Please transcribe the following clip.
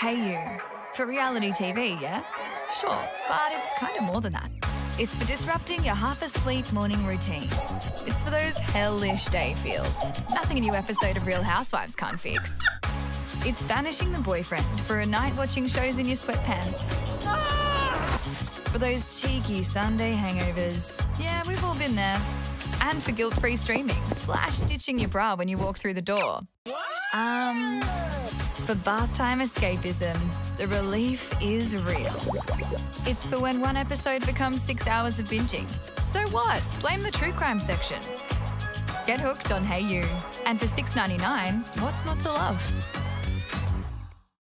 Hayu. For reality TV, yeah? Sure, but it's kind of more than that. It's for disrupting your half asleep morning routine. It's for those hellish day feels. Nothing a new episode of Real Housewives can't fix. It's banishing the boyfriend for a night watching shows in your sweatpants. For those cheeky Sunday hangovers. Yeah, we've all been there. And for guilt free streaming slash ditching your bra when you walk through the door. Um, for bath time escapism, the relief is real. It's for when one episode becomes six hours of binging. So what? Blame the true crime section. Get hooked on Hayu. And for $6.99, what's not to love?